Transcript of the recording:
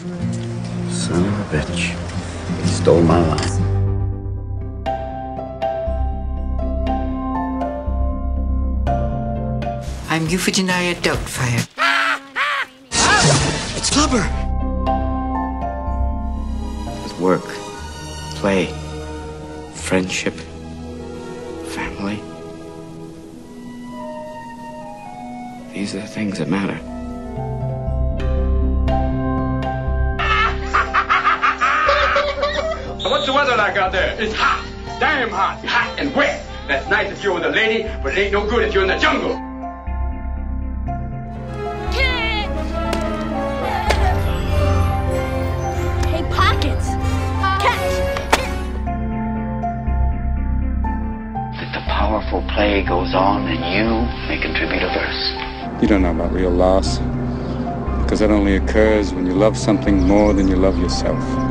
Son of a bitch. He stole my life. I'm Euphegenia Doubtfire. It's Flubber! With work, play, friendship, family. These are the things that matter. What's the weather like out there? It's hot. Damn hot. Hot and wet. That's nice if you're with a lady, but it ain't no good if you're in the jungle. Hey, Pockets! Catch! That the powerful play goes on and you may contribute a verse. You don't know about real loss. Because that only occurs when you love something more than you love yourself.